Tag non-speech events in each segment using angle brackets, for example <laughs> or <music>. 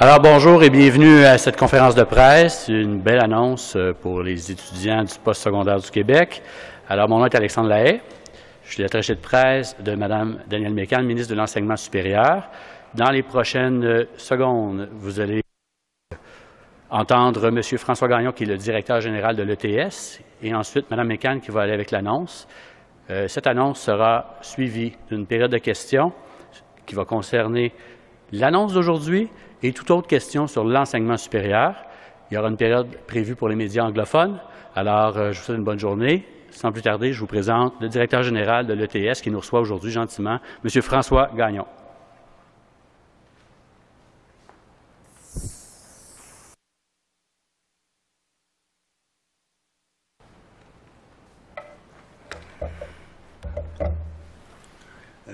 Alors bonjour et bienvenue à cette conférence de presse. Une belle annonce euh, pour les étudiants du post-secondaire du Québec. Alors mon nom est Alexandre Lahaye. Je suis l'attaché de presse de Mme Danielle Mécan, ministre de l'Enseignement supérieur. Dans les prochaines secondes, vous allez entendre M. François Gagnon, qui est le directeur général de l'ETS, et ensuite Mme Mécan qui va aller avec l'annonce. Euh, cette annonce sera suivie d'une période de questions qui va concerner l'annonce d'aujourd'hui et toute autre question sur l'enseignement supérieur. Il y aura une période prévue pour les médias anglophones. Alors, euh, je vous souhaite une bonne journée. Sans plus tarder, je vous présente le directeur général de l'ETS qui nous reçoit aujourd'hui gentiment, M. François Gagnon.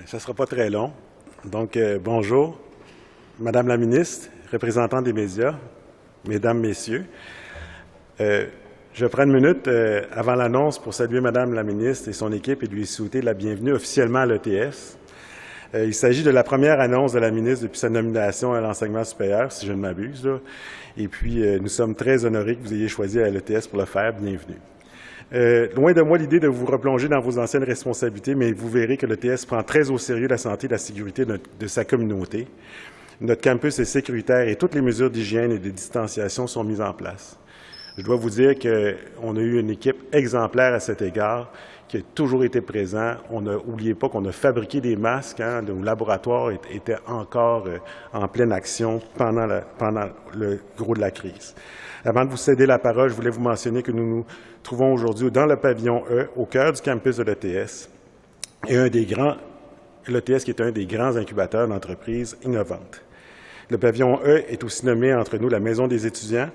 Ça ne sera pas très long. Donc, euh, bonjour, Madame la ministre, représentant des médias, Mesdames, Messieurs. Euh, je prends une minute euh, avant l'annonce pour saluer Madame la ministre et son équipe et lui souhaiter la bienvenue officiellement à l'ETS. il s'agit de la première annonce de la ministre depuis sa nomination à l'enseignement supérieur, si je ne m'abuse. Et puis, nous sommes très honorés que vous ayez choisi à l'ETS pour le faire. Bienvenue. Euh, loin de moi l'idée de vous replonger dans vos anciennes responsabilités, mais vous verrez que l'ETS prend très au sérieux la santé et la sécurité de, sa communauté. Notre campus est sécuritaire et toutes les mesures d'hygiène et de distanciation sont mises en place. Je dois vous dire qu'on a eu une équipe exemplaire à cet égard qui a toujours été présent. On n'oubliez pas qu'on a fabriqué des masques. Hein, nos laboratoires étaient encore euh, en pleine action pendant le gros de la crise. Avant de vous céder la parole, je voulais vous mentionner que nous nous trouvons aujourd'hui dans le pavillon E, au cœur du campus de l'ETS, et un des grands, l'ETS qui est un des grands incubateurs d'entreprises innovantes. Le pavillon E est aussi nommé entre nous la maison des étudiants.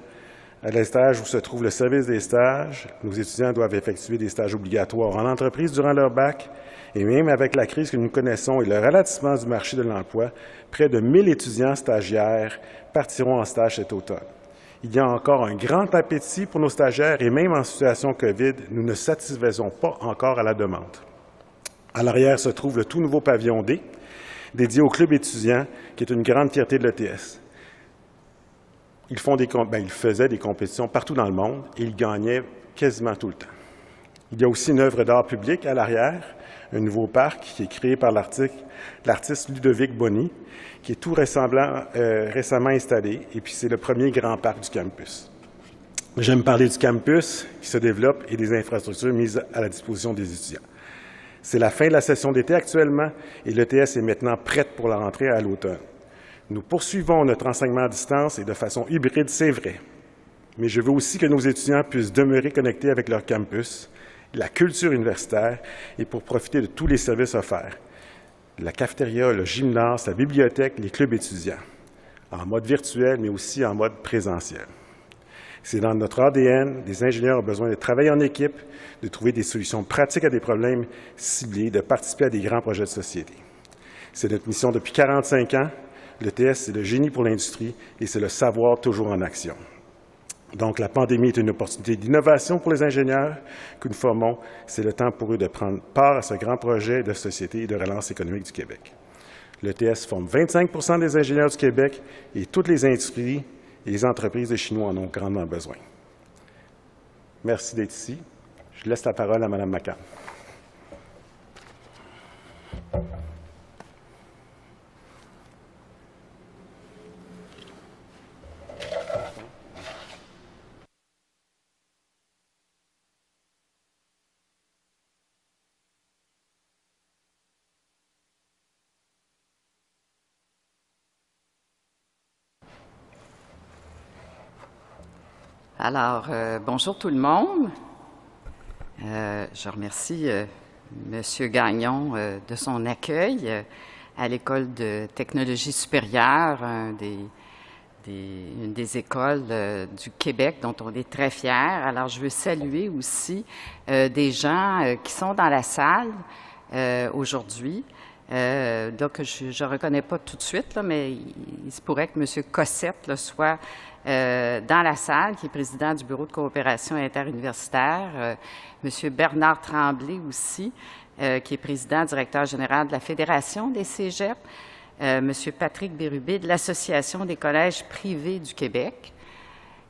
À l'estage où se trouve le service des stages, nos étudiants doivent effectuer des stages obligatoires en entreprise durant leur bac. Et même avec la crise que nous connaissons et le ralentissement du marché de l'emploi, près de 1000 étudiants stagiaires partiront en stage cet automne. Il y a encore un grand appétit pour nos stagiaires et même en situation COVID, nous ne satisfaisons pas encore à la demande. À l'arrière se trouve le tout nouveau pavillon D, dédié au club étudiant, qui est une grande fierté de l'ETS. Ils, ben, ils faisaient des compétitions partout dans le monde et ils gagnaient quasiment tout le temps. Il y a aussi une œuvre d'art public à l'arrière, un nouveau parc qui est créé par l'artiste Ludovic Bonny, qui est tout euh, récemment installé, et puis c'est le premier grand parc du campus. J'aime parler du campus qui se développe et des infrastructures mises à la disposition des étudiants. C'est la fin de la session d'été actuellement et l'ETS est maintenant prête pour la rentrée à l'automne. Nous poursuivons notre enseignement à distance et de façon hybride, c'est vrai. Mais je veux aussi que nos étudiants puissent demeurer connectés avec leur campus, la culture universitaire et pour profiter de tous les services offerts la cafétéria, le gymnase, la bibliothèque, les clubs étudiants, en mode virtuel, mais aussi en mode présentiel. C'est dans notre ADN, les ingénieurs ont besoin de travailler en équipe, de trouver des solutions pratiques à des problèmes ciblés, de participer à des grands projets de société. C'est notre mission depuis 45 ans. Le TS, c'est le génie pour l'industrie et c'est le savoir toujours en action. Donc, la pandémie est une opportunité d'innovation pour les ingénieurs que nous formons. C'est le temps pour eux de prendre part à ce grand projet de société et de relance économique du Québec. L'ETS forme 25% des ingénieurs du Québec et toutes les industries et les entreprises des Chinois en ont grandement besoin. Merci d'être ici. Je laisse la parole à Mme Macan. Alors, euh, bonjour tout le monde. Euh, je remercie euh, M. Gagnon de son accueil à l'École de technologie supérieure, une des écoles du Québec dont on est très fiers. Alors, je veux saluer aussi des gens qui sont dans la salle aujourd'hui. donc, je ne reconnais pas tout de suite, mais il, se pourrait que M. Cossette soit euh, dans la salle, qui est président du Bureau de coopération interuniversitaire, euh, M. Bernard Tremblay aussi, euh, qui est président directeur général de la Fédération des cégeps, euh, M. Patrick Bérubé de l'Association des collèges privés du Québec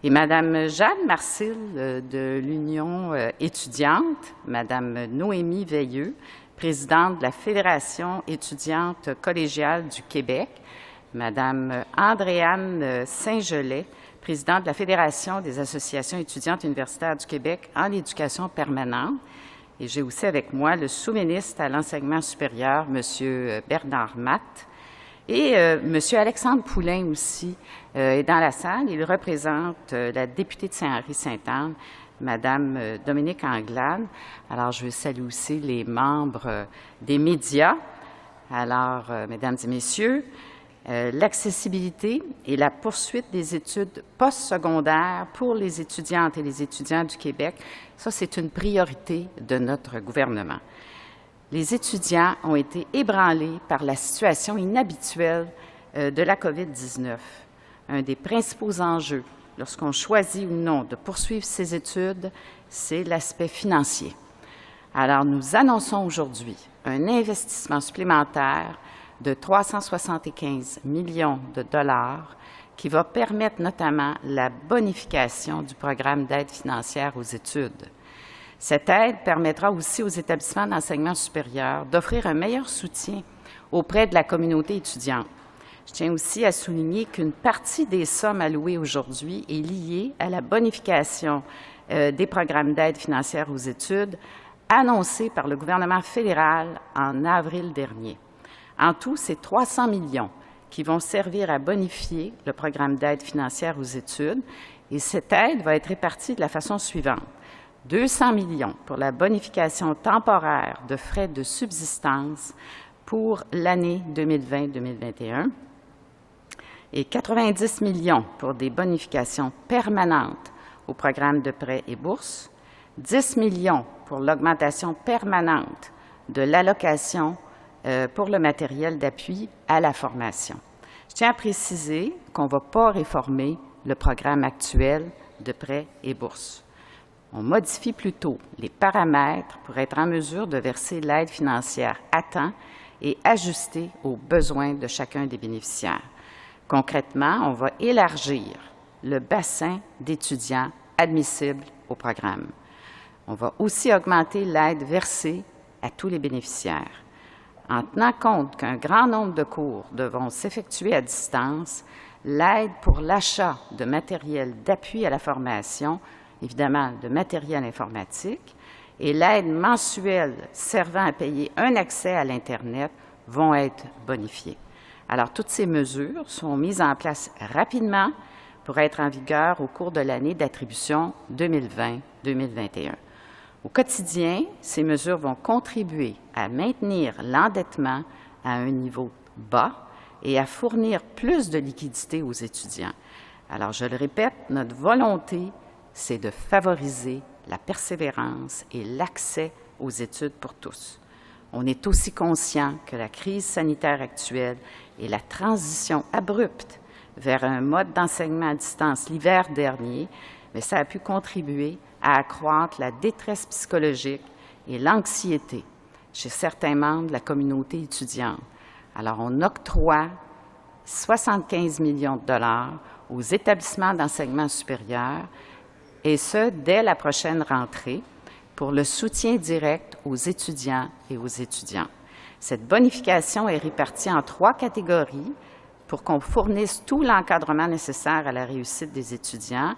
et Mme Jeanne Marcille de l'Union étudiante, Mme Noémie Veilleux, présidente de la Fédération étudiante collégiale du Québec, Mme Andréane Saint-Gelais, présidente de la Fédération des associations étudiantes universitaires du Québec en éducation permanente. Et j'ai aussi avec moi le sous-ministre à l'enseignement supérieur, M. Bernard Matt, et euh, M. Alexandre Poulain aussi euh, est dans la salle. Il représente euh, la députée de Saint-Henri-Sainte-Anne, Mme Dominique Anglade. Alors, je veux saluer aussi les membres des médias. Alors, Mesdames et Messieurs, l'accessibilité et la poursuite des études postsecondaires pour les étudiantes et les étudiants du Québec, ça, c'est une priorité de notre gouvernement les étudiants ont été ébranlés par la situation inhabituelle euh, de la COVID-19. Un des principaux enjeux lorsqu'on choisit ou non de poursuivre ses études, c'est l'aspect financier. Alors, nous annonçons aujourd'hui un investissement supplémentaire de 375 millions de dollars qui va permettre notamment la bonification du programme d'aide financière aux études. Cette aide permettra aussi aux établissements d'enseignement supérieur d'offrir un meilleur soutien auprès de la communauté étudiante. Je tiens aussi à souligner qu'une partie des sommes allouées aujourd'hui est liée à la bonification euh, des programmes d'aide financière aux études annoncés par le gouvernement fédéral en avril dernier. En tout, c'est 300 millions qui vont servir à bonifier le programme d'aide financière aux études et cette aide va être répartie de la façon suivante. 200 millions pour la bonification temporaire de frais de subsistance pour l'année 2020-2021 et 90 millions pour des bonifications permanentes au programme de prêts et bourses, 10 millions pour l'augmentation permanente de l'allocation euh, pour le matériel d'appui à la formation. Je tiens à préciser qu'on ne va pas réformer le programme actuel de prêts et bourses. On modifie plutôt les paramètres pour être en mesure de verser l'aide financière à temps et ajustée aux besoins de chacun des bénéficiaires. Concrètement, on va élargir le bassin d'étudiants admissibles au programme. On va aussi augmenter l'aide versée à tous les bénéficiaires. En tenant compte qu'un grand nombre de cours devront s'effectuer à distance, l'aide pour l'achat de matériel d'appui à la formation évidemment de matériel informatique, et l'aide mensuelle servant à payer un accès à l'Internet vont être bonifiées. Alors, toutes ces mesures sont mises en place rapidement pour être en vigueur au cours de l'année d'attribution 2020-2021. Au quotidien, ces mesures vont contribuer à maintenir l'endettement à un niveau bas et à fournir plus de liquidités aux étudiants. Alors, je le répète, notre volonté c'est de favoriser la persévérance et l'accès aux études pour tous. On est aussi conscient que la crise sanitaire actuelle et la transition abrupte vers un mode d'enseignement à distance l'hiver dernier, mais ça a pu contribuer à accroître la détresse psychologique et l'anxiété chez certains membres de la communauté étudiante. Alors, on octroie 75 millions de dollars aux établissements d'enseignement supérieur et ce, dès la prochaine rentrée, pour le soutien direct aux étudiants et aux étudiants. Cette bonification est répartie en trois catégories pour qu'on fournisse tout l'encadrement nécessaire à la réussite des étudiants,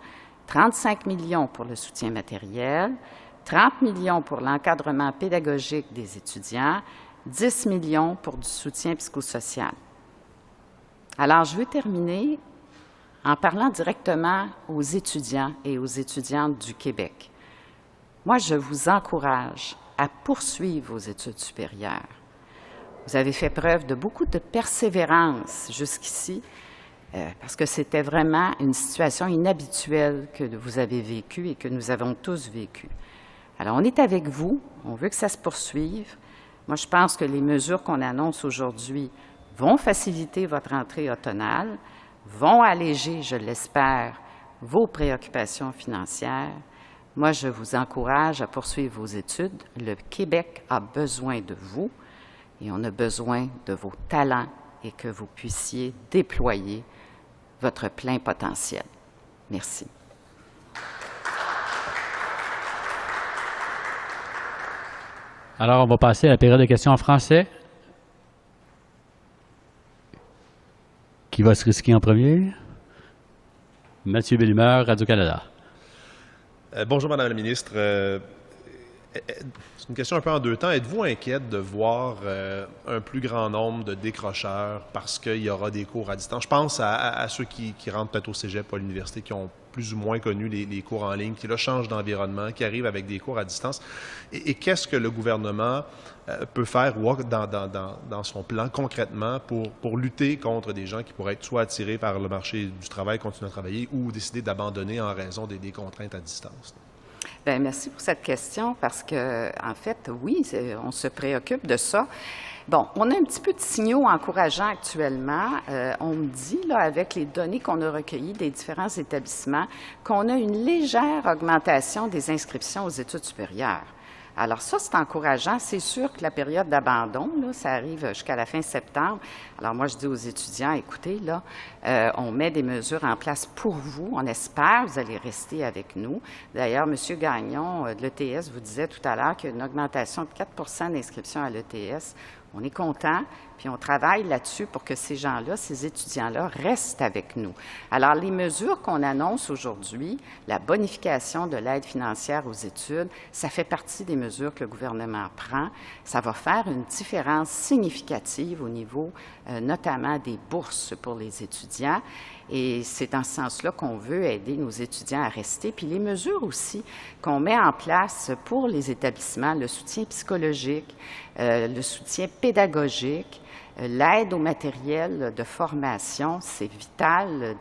35 millions pour le soutien matériel, 30 millions pour l'encadrement pédagogique des étudiants, 10 millions pour du soutien psychosocial. Alors, je veux terminer en parlant directement aux étudiants et aux étudiantes du Québec. Moi, je vous encourage à poursuivre vos études supérieures. Vous avez fait preuve de beaucoup de persévérance jusqu'ici, euh, parce que c'était vraiment une situation inhabituelle que vous avez vécue et que nous avons tous vécue. Alors, on est avec vous, on veut que ça se poursuive. Moi, je pense que les mesures qu'on annonce aujourd'hui vont faciliter votre entrée automnale, vont alléger, je l'espère, vos préoccupations financières. Moi, je vous encourage à poursuivre vos études. Le Québec a besoin de vous et on a besoin de vos talents et que vous puissiez déployer votre plein potentiel. Merci. Alors, on va passer à la période de questions en français. Qui va se risquer en premier? Mathieu Bellumeur, Radio-Canada. Euh, bonjour, Madame la ministre. Euh, c'est une question un peu en deux temps. Êtes-vous inquiète de voir euh, un plus grand nombre de décrocheurs parce qu'il y aura des cours à distance? Je pense à, ceux qui, rentrent peut-être au cégep ou à l'université, qui ont plus ou moins connu les, cours en ligne, qui là changent d'environnement, qui arrivent avec des cours à distance. Et, qu'est-ce que le gouvernement euh, peut faire ou dans, dans, son plan concrètement pour, lutter contre des gens qui pourraient être soit attirés par le marché du travail, continuer à travailler, ou décider d'abandonner en raison des contraintes à distance? Bien, merci pour cette question parce que, en fait, oui, on se préoccupe de ça. Bon, on a un petit peu de signaux encourageants actuellement. Euh, on me dit, là, avec les données qu'on a recueillies des différents établissements, qu'on a une légère augmentation des inscriptions aux études supérieures. Alors ça, c'est encourageant. C'est sûr que la période d'abandon, ça arrive jusqu'à la fin septembre. Alors moi, je dis aux étudiants, écoutez, là, euh, on met des mesures en place pour vous. On espère vous allez rester avec nous. D'ailleurs, M. Gagnon euh, de l'ETS vous disait tout à l'heure qu'il y a une augmentation de 4% d'inscription à l'ETS. On est content, puis on travaille là-dessus pour que ces gens-là, ces étudiants-là, restent avec nous. Alors, les mesures qu'on annonce aujourd'hui, la bonification de l'aide financière aux études, ça fait partie des mesures que le gouvernement prend. Ça va faire une différence significative au niveau euh, notamment des bourses pour les étudiants. Et c'est dans ce sens-là qu'on veut aider nos étudiants à rester. Puis les mesures aussi qu'on met en place pour les établissements, le soutien psychologique, euh, le soutien pédagogique, euh, l'aide au matériel de formation, c'est vital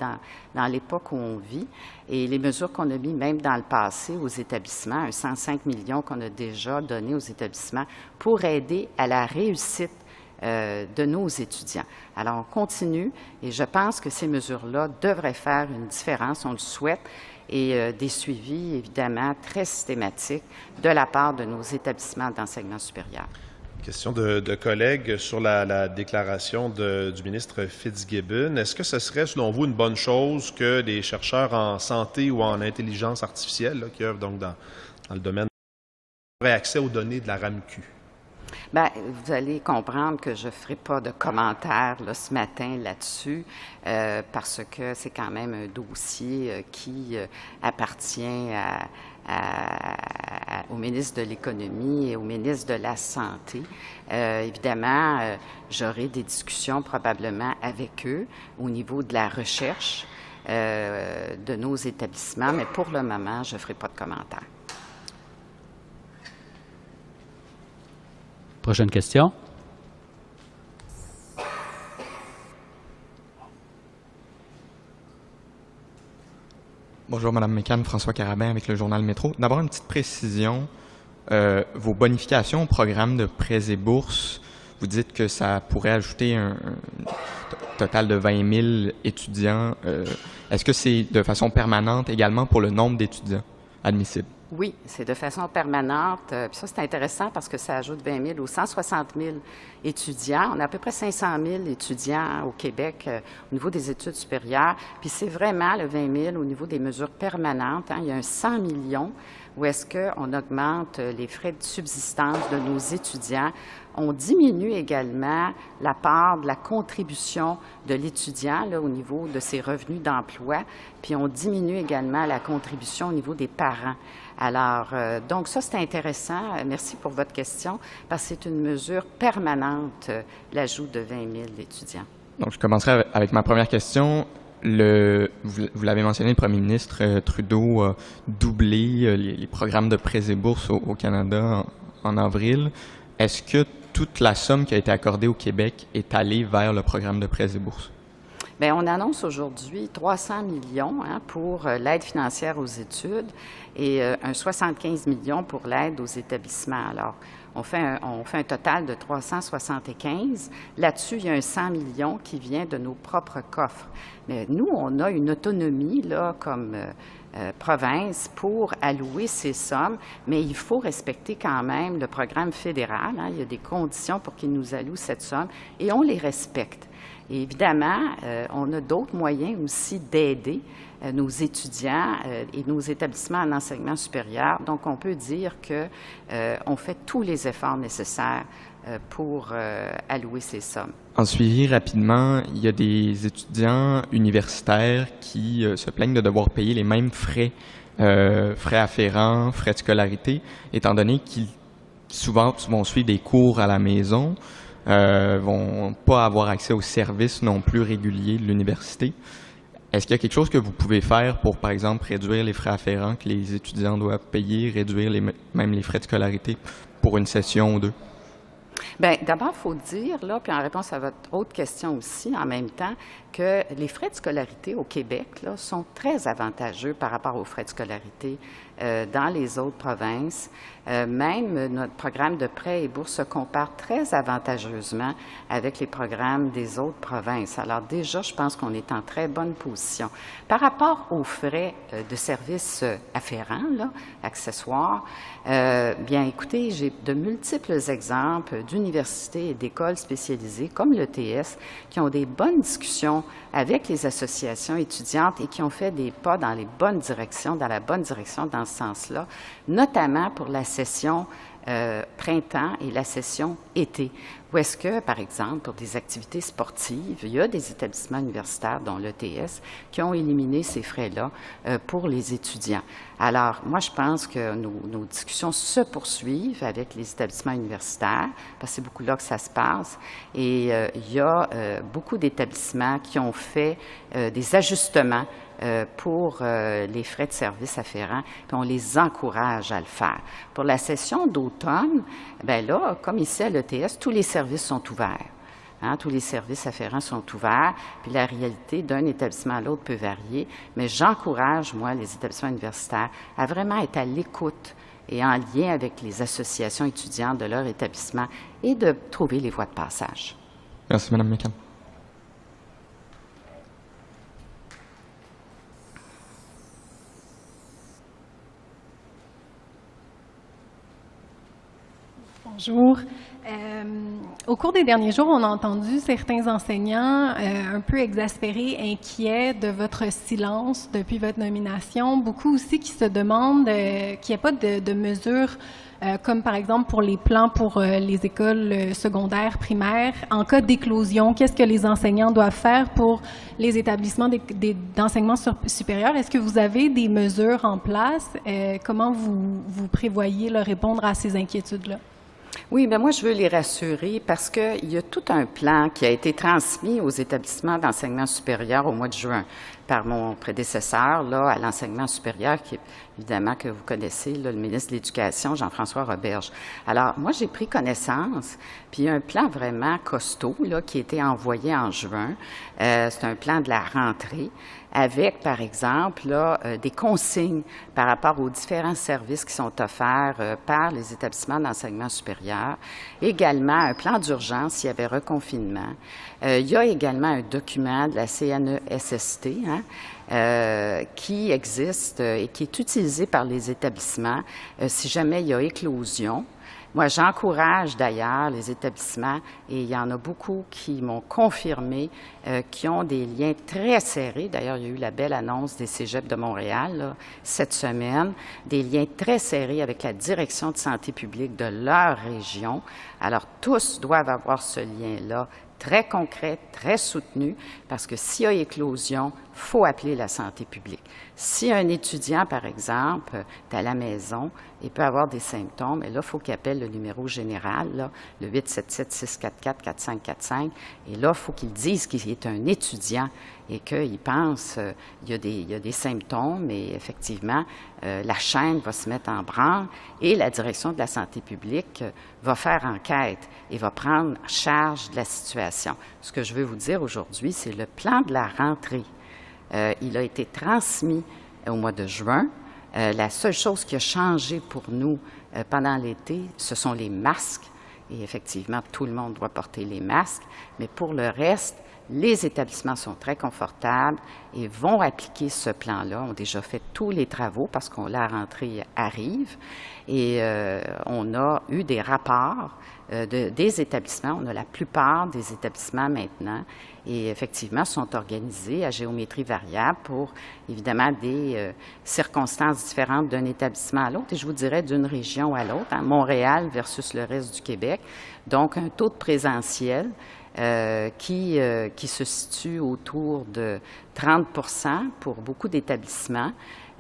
dans, l'époque où on vit. Et les mesures qu'on a mises même dans le passé aux établissements, un 105 millions qu'on a déjà donné aux établissements pour aider à la réussite euh, de nos étudiants. Alors, on continue et je pense que ces mesures-là devraient faire une différence, on le souhaite, et euh, des suivis, évidemment, très systématiques de la part de nos établissements d'enseignement supérieur. Question de, collègues sur la, déclaration du ministre Fitzgibbon. Est-ce que ce serait, selon vous, une bonne chose que des chercheurs en santé ou en intelligence artificielle, qui œuvrent donc dans, dans le domaine, auraient accès aux données de la RAMQ? Bien, vous allez comprendre que je ne ferai pas de commentaires ce matin là-dessus, euh, parce que c'est quand même un dossier euh, qui euh, appartient au ministre de l'Économie et au ministre de la Santé. évidemment, j'aurai des discussions probablement avec eux au niveau de la recherche de nos établissements, mais pour le moment, je ne ferai pas de commentaires. Prochaine question. Bonjour, Madame Mécan, François Carabin avec le journal Métro. D'abord, une petite précision. Euh, vos bonifications au programme de prêts et bourses, vous dites que ça pourrait ajouter un, total de 20 000 étudiants. Euh, est-ce que c'est de façon permanente également pour le nombre d'étudiants admissibles? Oui, c'est de façon permanente. Euh, puis ça, c'est intéressant parce que ça ajoute 20 000 ou 160 000 étudiants. On a à peu près 500 000 étudiants au Québec euh, au niveau des études supérieures. Puis c'est vraiment le 20 000 au niveau des mesures permanentes. Hein. Il y a un 100 millions où est-ce qu'on augmente euh, les frais de subsistance de nos étudiants. On diminue également la part de la contribution de l'étudiant au niveau de ses revenus d'emploi, puis on diminue également la contribution au niveau des parents. Alors, euh, donc ça, c'est intéressant. Merci pour votre question, parce que c'est une mesure permanente, euh, l'ajout de 20 000 étudiants. Donc, je commencerai avec ma première question. Le, vous, l'avez mentionné, le premier ministre euh, Trudeau a doublé les, programmes de prêts et bourses au, Canada en, avril. Est-ce que toute la somme qui a été accordée au Québec est allée vers le programme de prêts et bourses? Bien, on annonce aujourd'hui 300 millions hein, pour l'aide financière aux études et euh, un 75 millions pour l'aide aux établissements. Alors, on fait, un, total de 375. Là-dessus, il y a un 100 millions qui vient de nos propres coffres. Nous, on a une autonomie, comme euh, euh, province, pour allouer ces sommes, mais il faut respecter quand même le programme fédéral. Hein. Il y a des conditions pour qu'il nous alloue cette somme et on les respecte. Évidemment, on a d'autres moyens aussi d'aider nos étudiants et nos établissements en enseignement supérieur. Donc, on peut dire qu'on fait tous les efforts nécessaires pour allouer ces sommes. En suivi, rapidement, il y a des étudiants universitaires qui se plaignent de devoir payer les mêmes frais euh, frais afférents, frais de scolarité, étant donné qu'ils souvent vont suivre des cours à la maison, euh, vont pas avoir accès aux services non plus réguliers de l'université. Est-ce qu'il y a quelque chose que vous pouvez faire pour, par exemple, réduire les frais afférents que les étudiants doivent payer, réduire même les frais de scolarité pour une session ou deux? Bien, d'abord, il faut dire, là, puis en réponse à votre autre question aussi, en même temps, que les frais de scolarité au Québec là, sont très avantageux par rapport aux frais de scolarité euh, dans les autres provinces. Euh, même notre programme de prêt et bourse se compare très avantageusement avec les programmes des autres provinces. Alors déjà, je pense qu'on est en très bonne position. Par rapport aux frais euh, de services afférents, accessoires, bien écoutez, j'ai de multiples exemples d'universités et d'écoles spécialisées comme l'ETS qui ont des bonnes discussions avec les associations étudiantes et qui ont fait des pas dans les bonnes directions, dans la bonne direction dans sens-là, notamment pour la session euh, printemps et la session été, où est-ce que, par exemple, pour des activités sportives, il y a des établissements universitaires, dont l'ETS, qui ont éliminé ces frais-là euh, pour les étudiants. Alors, moi, je pense que nos, discussions se poursuivent avec les établissements universitaires, parce que c'est beaucoup là que ça se passe, et euh, il y a beaucoup d'établissements qui ont fait des ajustements euh, pour euh, les frais de service afférents, puis on les encourage à le faire. Pour la session d'automne, ben là, comme ici à l'ETS, tous les services sont ouverts. Hein, tous les services afférents sont ouverts, puis la réalité d'un établissement à l'autre peut varier, mais j'encourage, moi, les établissements universitaires à vraiment être à l'écoute et en lien avec les associations étudiantes de leur établissement et de trouver les voies de passage. Merci, Mme McCann. Bonjour. Euh, au cours des derniers jours, on a entendu certains enseignants euh, un peu exaspérés, inquiets de votre silence depuis votre nomination. Beaucoup aussi qui se demandent euh, qu'il n'y ait pas de, mesures comme par exemple pour les plans pour les écoles secondaires, primaires. En cas d'éclosion, qu'est-ce que les enseignants doivent faire pour les établissements d'enseignement supérieur? Est-ce que vous avez des mesures en place? comment vous, prévoyez leur répondre à ces inquiétudes-là? Oui, bien moi, je veux les rassurer parce qu'il y a tout un plan qui a été transmis aux établissements d'enseignement supérieur au mois de juin par mon prédécesseur là, à l'enseignement supérieur, qui est évidemment que vous connaissez, le ministre de l'Éducation, Jean-François Roberge. Alors, moi, j'ai pris connaissance, puis il y a un plan vraiment costaud là, qui a été envoyé en juin. Euh, c'est un plan de la rentrée avec, par exemple, là, euh, des consignes par rapport aux différents services qui sont offerts euh, par les établissements d'enseignement supérieur. Également, un plan d'urgence s'il y avait reconfinement. Euh, il y a également un document de la CNESST hein, qui existe et qui est utilisé par les établissements si jamais il y a éclosion. Moi, j'encourage d'ailleurs les établissements, et il y en a beaucoup qui m'ont confirmé, euh, qui ont des liens très serrés. D'ailleurs, il y a eu la belle annonce des cégeps de Montréal cette semaine, des liens très serrés avec la direction de santé publique de leur région. Alors, tous doivent avoir ce lien-là très concret, très soutenu, parce que s'il y a éclosion, faut appeler la santé publique. Si un étudiant, par exemple, est à la maison et peut avoir des symptômes, et là, il faut qu'il appelle le numéro général, le 877-644-4545, et là, il faut qu'il dise qu'il est un étudiant et qu'il pense qu'il euh, y, y, a des symptômes, et effectivement, euh, la chaîne va se mettre en branle et la direction de la santé publique euh, va faire enquête et va prendre charge de la situation. Ce que je veux vous dire aujourd'hui, c'est le plan de la rentrée il a été transmis au mois de juin. La seule chose qui a changé pour nous pendant l'été, ce sont les masques. Et effectivement, tout le monde doit porter les masques. Mais pour le reste, Les établissements sont très confortables et vont appliquer ce plan-là, ont déjà fait tous les travaux parce que la rentrée arrive et euh, on a eu des rapports euh, des établissements. On a la plupart des établissements maintenant et effectivement sont organisés à géométrie variable pour évidemment des euh, circonstances différentes d'un établissement à l'autre et je vous dirais d'une région à l'autre, hein, Montréal versus le reste du Québec. Donc un taux de présentiel euh, qui, euh, qui se situe autour de 30 pour beaucoup d'établissements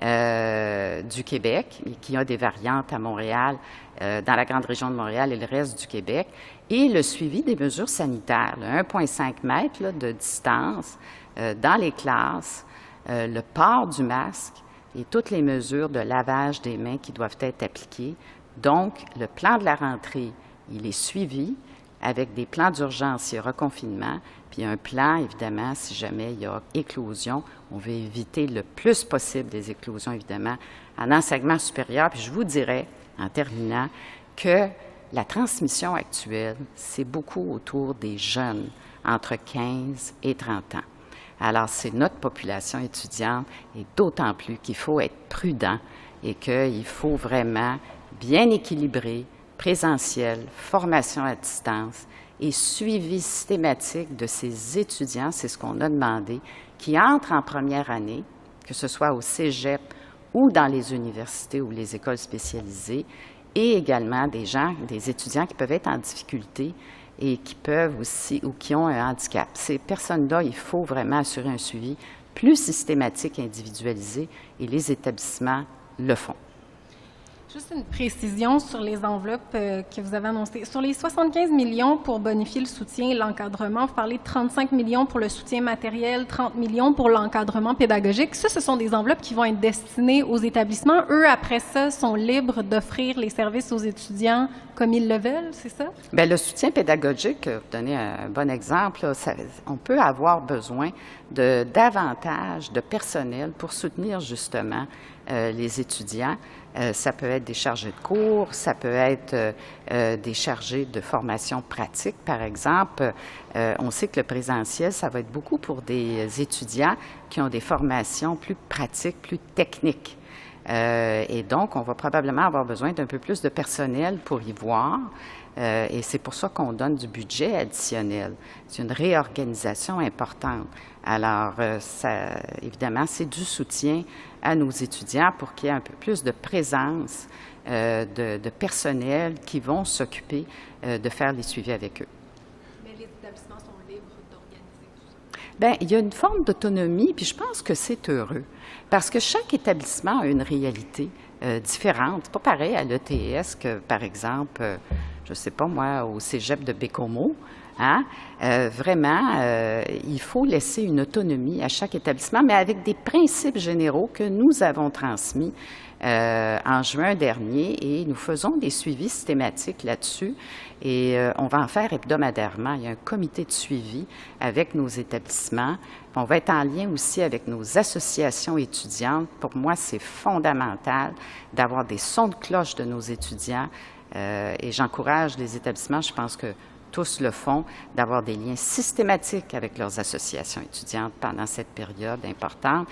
euh, du Québec, et qui a des variantes à Montréal, dans la grande région de Montréal et le reste du Québec, et le suivi des mesures sanitaires, 1,5 mètre de distance dans les classes, le port du masque et toutes les mesures de lavage des mains qui doivent être appliquées. Donc, le plan de la rentrée, il est suivi avec des plans d'urgence, il y aura confinement, puis un plan, évidemment, si jamais il y a éclosion, on veut éviter le plus possible des éclosions, évidemment, en enseignement supérieur. Puis je vous dirais, en terminant, que la transmission actuelle, c'est beaucoup autour des jeunes, entre 15 et 30 ans. Alors, c'est notre population étudiante et d'autant plus qu'il faut être prudent et qu'il faut vraiment bien équilibrer présentiel, formation à distance et suivi systématique de ces étudiants, c'est ce qu'on a demandé, qui entrent en première année, que ce soit au cégep ou dans les universités ou les écoles spécialisées, et également des gens, des étudiants qui peuvent être en difficulté et qui peuvent aussi, ou qui ont un handicap. Ces personnes-là, il faut vraiment assurer un suivi plus systématique, individualisé, et les établissements le font. Juste une précision sur les enveloppes euh, que vous avez annoncées. Sur les 75 millions pour bonifier le soutien et l'encadrement, vous parlez de 35 millions pour le soutien matériel, 30 millions pour l'encadrement pédagogique. Ça, ce sont des enveloppes qui vont être destinées aux établissements. Eux, après ça, sont libres d'offrir les services aux étudiants comme ils le veulent, c'est ça? Bien, le soutien pédagogique, vous donnez un bon exemple, on peut avoir besoin de davantage de personnel pour soutenir justement euh, les étudiants. Euh, ça peut être des chargés de cours, ça peut être euh, des chargés de formation pratique, par exemple. on sait que le présentiel, ça va être beaucoup pour des étudiants qui ont des formations plus pratiques, plus techniques. et donc, on va probablement avoir besoin d'un peu plus de personnel pour y voir. Et c'est pour ça qu'on donne du budget additionnel. C'est une réorganisation importante. Alors, ça, évidemment, c'est du soutien à nos étudiants pour qu'il y ait un peu plus de présence euh, de, personnel qui vont s'occuper euh, de faire les suivis avec eux. Mais les établissements sont libres d'organiser tout ça? Bien, il y a une forme d'autonomie, puis je pense que c'est heureux, parce que chaque établissement a une réalité euh, différente. pas pareil à l'ETS que, par exemple, je ne sais pas moi, au cégep de Bécomo. Hein? Euh, vraiment, euh, il faut laisser une autonomie à chaque établissement, mais avec des principes généraux que nous avons transmis euh, en juin dernier et nous faisons des suivis systématiques là-dessus et on va en faire hebdomadairement. Il y a un comité de suivi avec nos établissements. On va être en lien aussi avec nos associations étudiantes. Pour moi, c'est fondamental d'avoir des sons de cloche de nos étudiants et j'encourage les établissements. Je pense que tous le font, d'avoir des liens systématiques avec leurs associations étudiantes pendant cette période importante,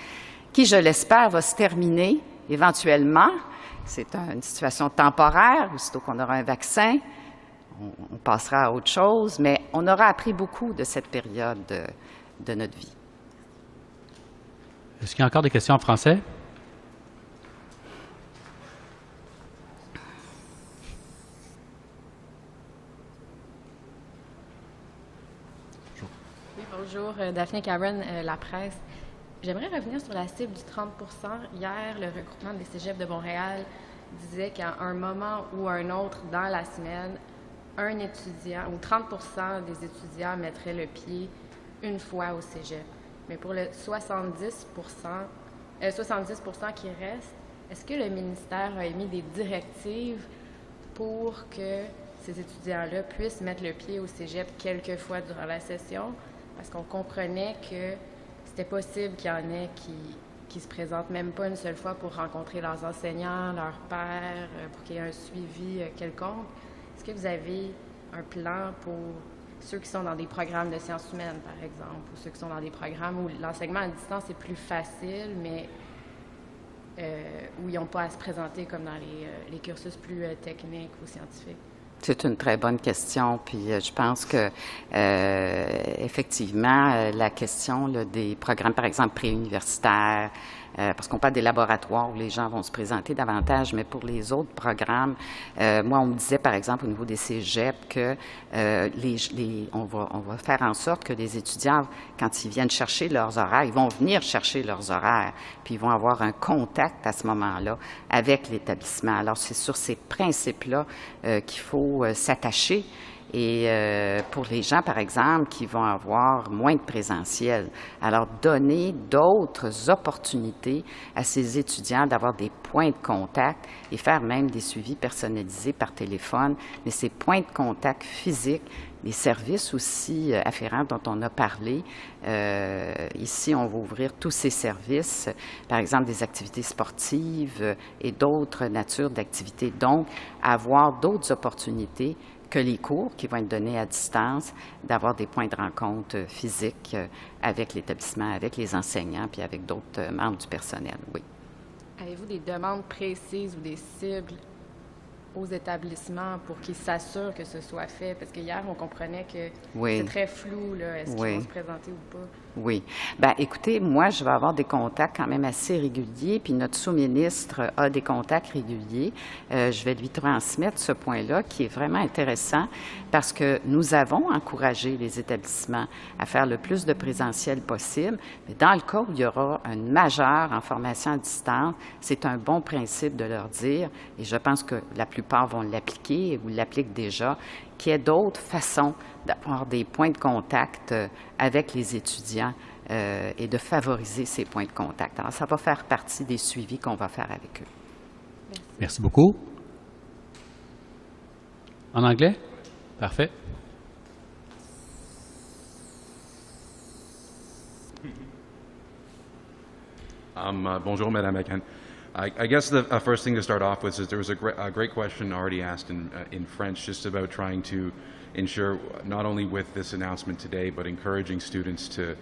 qui, je l'espère, va se terminer éventuellement. C'est une situation temporaire, aussitôt qu'on aura un vaccin, on, passera à autre chose, mais on aura appris beaucoup de cette période de notre vie. Est-ce qu'il y a encore des questions en français? Bonjour, euh, Daphné Cameron, euh, La Presse. J'aimerais revenir sur la cible du 30 Hier, le regroupement des cégeps de Montréal disait qu'à un moment ou un autre dans la semaine, un étudiant ou 30% des étudiants mettraient le pied une fois au cégep. Mais pour le 70 70 euh, qui reste, est-ce que le ministère a émis des directives pour que ces étudiants-là puissent mettre le pied au cégep quelques fois durant la session? Parce qu'on comprenait que c'était possible qu'il y en ait qui qui se présentent même pas une seule fois pour rencontrer leurs enseignants, leurs pères, euh, pour qu'il y ait un suivi euh, quelconque. Est-ce que vous avez un plan pour ceux qui sont dans des programmes de sciences humaines, par exemple, ou ceux qui sont dans des programmes où l'enseignement à distance est plus facile, mais euh, où ils n'ont pas à se présenter comme dans les, cursus plus techniques ou scientifiques? C'est une très bonne question, puis euh, je pense que euh, effectivement euh, la question des programmes, par exemple préuniversitaires, euh, parce qu'on parle des laboratoires où les gens vont se présenter davantage, mais pour les autres programmes, euh, moi on me disait par exemple au niveau des cégeps que euh, les, les- on, va, on va faire en sorte que les étudiants, quand ils viennent chercher leurs horaires, ils vont venir chercher leurs horaires, puis ils vont avoir un contact à ce moment-là avec l'établissement. Alors c'est sur ces principes-là euh, qu'il faut euh, s'attacher. Et euh, pour les gens, par exemple, qui vont avoir moins de présentiel, alors donner d'autres opportunités à ces étudiants d'avoir des points de contact et faire même des suivis personnalisés par téléphone, mais ces points de contact physiques, les services aussi euh, afférents dont on a parlé. Euh, ici, on va ouvrir tous ces services, par exemple des activités sportives euh, et d'autres natures d'activités. Donc, avoir d'autres opportunités que les cours qui vont être donnés à distance, d'avoir des points de rencontre euh, physiques euh, avec l'établissement, avec les enseignants, puis avec d'autres euh, membres du personnel, oui. Avez-vous des demandes précises ou des cibles aux établissements pour qu'ils s'assurent que ce soit fait? Parce que hier, on comprenait que Oui. c'est très flou, là. Est-ce qu'ils vont se présenter ou pas? Oui. Ben, écoutez, moi, je vais avoir des contacts quand même assez réguliers, puis notre sous-ministre a des contacts réguliers. Euh, je vais lui transmettre ce point-là qui est vraiment intéressant parce que nous avons encouragé les établissements à faire le plus de présentiel possible. Mais dans le cas où il y aura un majeur en formation à distance, c'est un bon principe de leur dire, et je pense que la plupart vont l'appliquer ou l'appliquent déjà, qu'il y ait d'autres façons d'avoir des points de contact euh, avec les étudiants euh, et de favoriser ces points de contact. Alors, ça va faire partie des suivis qu'on va faire avec eux. Merci beaucoup. En anglais? Parfait. Um, uh, bonjour, Madame Akin. I, I guess the uh, first thing to start off with is there was a, gre- a great question already asked in, uh, in French just about trying to ensure, not only with this announcement today, but encouraging students to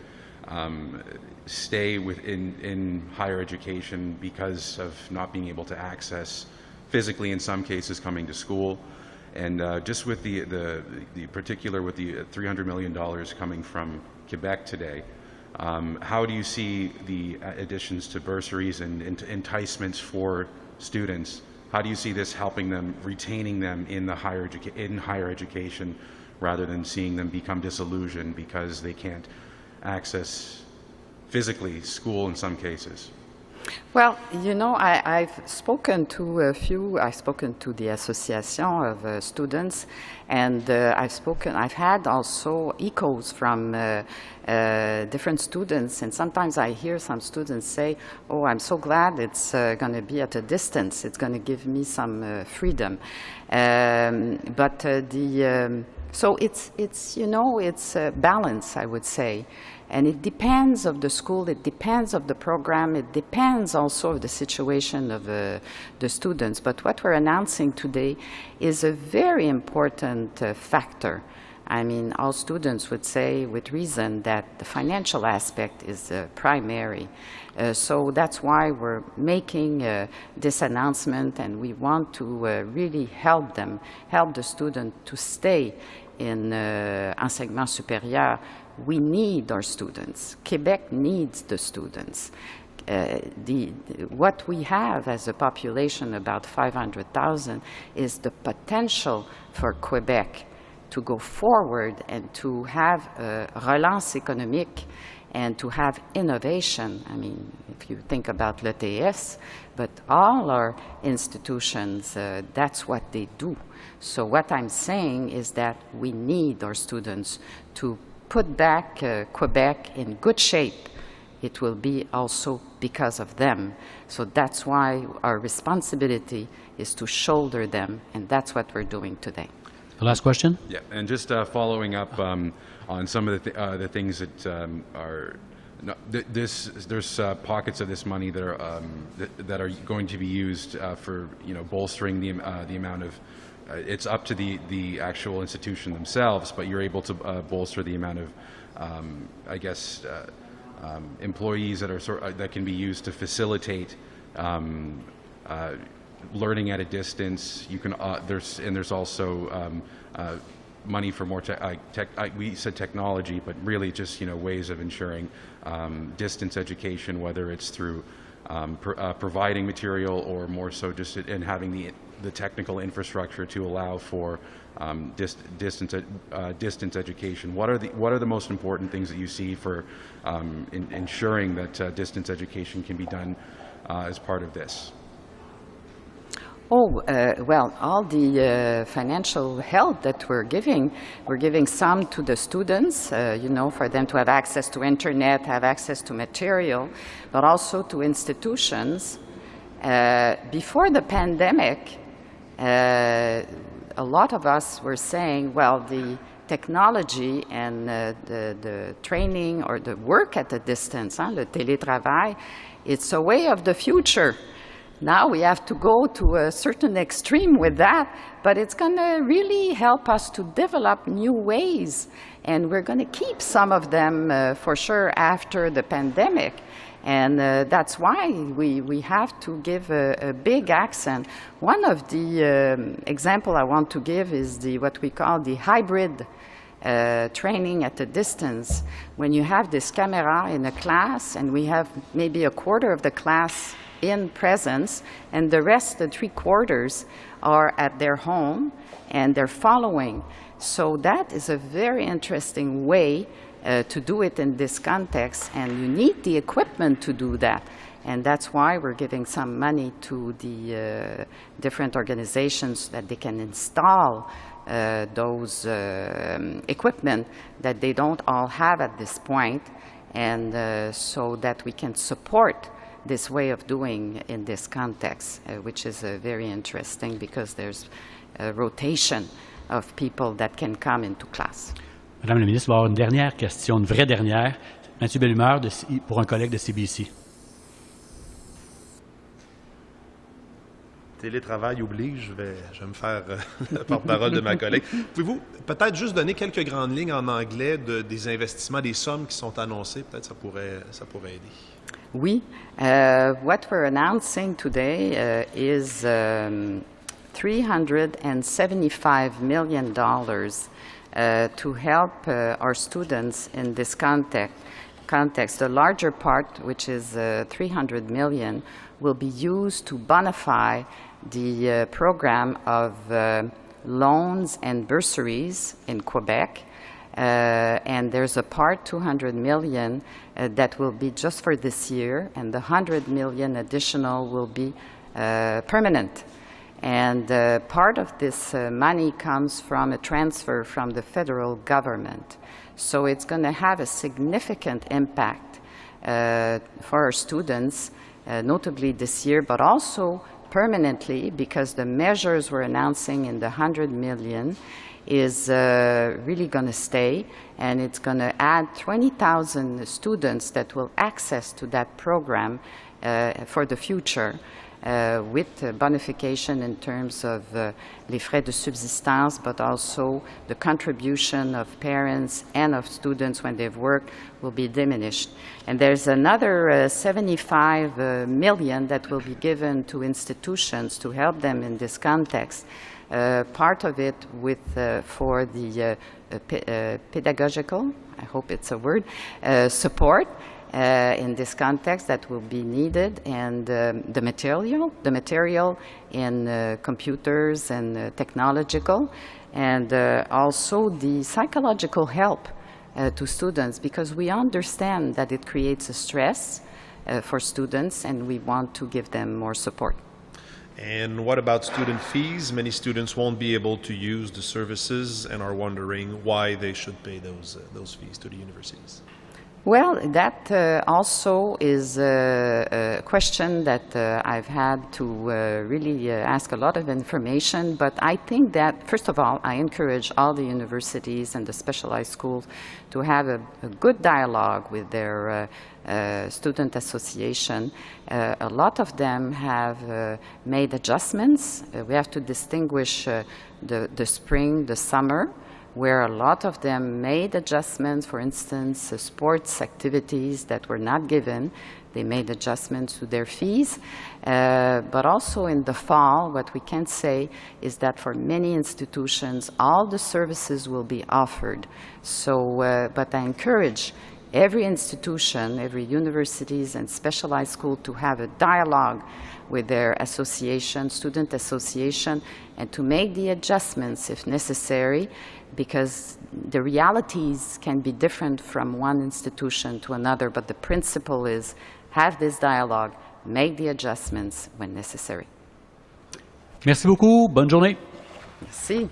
um, stay within in higher education because of not being able to access physically, in some cases, coming to school. And uh, just with the, the, the particular with the $300 million coming from Quebec today, um, how do you see the additions to bursaries and, ent- enticements for students? How do you see this helping them, retaining them in the higher educa- in higher education, rather than seeing them become disillusioned because they can't access physically school in some cases? Well, you know, I, I've spoken to a few. I've spoken to the association of uh, students, and uh, I've spoken. I've had also echoes from uh, uh, different students, and sometimes I hear some students say, "Oh, I'm so glad it's uh, going to be at a distance. It's going to give me some uh, freedom." Um, but the um, so it's it's you know it's balance, I would say. And it depends of the school, it depends of the program, it depends also of the situation of uh, the students. But what we're announcing today is a very important uh, factor. I mean, all students would say with reason that the financial aspect is uh, primary. Uh, so that's why we're making uh, this announcement and we want to uh, really help them, help the student to stay in uh, enseignement supérieur we need our students. Quebec needs the students. Uh, the, what we have as a population, about 500,000, is the potential for Quebec to go forward and to have a relance économique and to have innovation. I mean, if you think about l'ETS, but all our institutions, uh, that's what they do. So what I'm saying is that we need our students to put back uh, Quebec in good shape, it will be also because of them. So that's why our responsibility is to shoulder them, and that's what we're doing today. The last question? Yeah, and just uh, following up um, on some of the, th- uh, the things that um, are, no, th- this, there's uh, pockets of this money that are, um, th- that are going to be used uh, for, you know, bolstering the, uh, the amount of it's up to the, the actual institution themselves, but you're able to uh, bolster the amount of, um, I guess, uh, um, employees that are sort uh, that can be used to facilitate um, uh, learning at a distance. You can uh, there's and there's also um, uh, money for more tech. tech we said technology, but really just you know ways of ensuring um, distance education, whether it's through um, pro uh, providing material or more so just in having the the technical infrastructure to allow for um, dis distance uh, distance education. What are the what are the most important things that you see for um, in, ensuring that uh, distance education can be done uh, as part of this? Oh, uh, well, all the uh, financial help that we're giving, we're giving some to the students, uh, you know, for them to have access to internet, have access to material, but also to institutions. Uh, before the pandemic, uh, a lot of us were saying, well, the technology and uh, the, the, training or the work at a distance, hein, le télétravail, it's a way of the future. Now we have to go to a certain extreme with that, but it's going to really help us to develop new ways. And we're going to keep some of them uh, for sure after the pandemic. And uh, that's why we, we have to give a, a big accent. One of the um, example I want to give is the, what we call the hybrid uh, training at a distance. When you have this camera in a class and we have maybe a quarter of the class in presence, and the rest, the three quarters, are at their home and they're following. So that is a very interesting way uh, to do it in this context, and you need the equipment to do that. And that's why we're giving some money to the uh, different organizations that they can install uh, those uh, equipment that they don't all have at this point, and uh, so that we can support this way of doing in this context, uh, which is very interesting because there's a rotation of people that can come into class. Madame la ministre, va avoir une dernière question, une vraie dernière. Mathieu Bellumeur de, pour un collègue de CBC. Télétravail oblige, je vais, je vais me faire euh, <laughs> la porte-parole de ma collègue. Pouvez-vous peut-être juste donner quelques grandes lignes en anglais de, des investissements, des sommes qui sont annoncées? Peut-être ça pourrait, ça pourrait aider. Oui. Uh, what we're announcing today uh, is um, $375 million uh, to help uh, our students in this context. context. The larger part, which is uh, 300 million, will be used to bonify the uh, program of loans and bursaries in Quebec uh, and there's a part, 200 million, uh, that will be just for this year, and the 100 million additional will be uh, permanent. And uh, part of this uh, money comes from a transfer from the federal government. So it's going to have a significant impact uh, for our students, notably this year, but also permanently because the measures we're announcing in the 100 million is uh, really going to stay, and it's going to add 20,000 students that will access to that program uh, for the future. Uh, with bonification in terms of uh, les frais de subsistance, but also the contribution of parents and of students when they've worked will be diminished. And there's another uh, 75 uh, million that will be given to institutions to help them in this context. Uh, part of it with, uh, for the uh, pedagogical, I hope it's a word, support uh, in this context that will be needed and um, the material, the material in uh, computers and uh, technological and also the psychological help to students because we understand that it creates a stress for students and we want to give them more support. And what about student fees? Many students won't be able to use the services and are wondering why they should pay those, uh, those fees to the universities. Well, that uh, also is a, a question that uh, I've had to uh, really uh, ask a lot of information. But I think that, first of all, I encourage all the universities and the specialized schools to have a, a good dialogue with their uh, uh, student association. Uh, a lot of them have uh, made adjustments. Uh, we have to distinguish uh, the, the spring, the summer where a lot of them made adjustments, for instance, uh, sports activities that were not given. They made adjustments to their fees. Uh, but also in the fall, what we can say is that for many institutions, all the services will be offered. So, uh, but I encourage every institution, every universities and specialized school to have a dialogue with their association, student association, and to make the adjustments if necessary because the realities can be different from one institution to another, but the principle is have this dialogue, make the adjustments when necessary. Merci beaucoup. Bonne journée. Merci.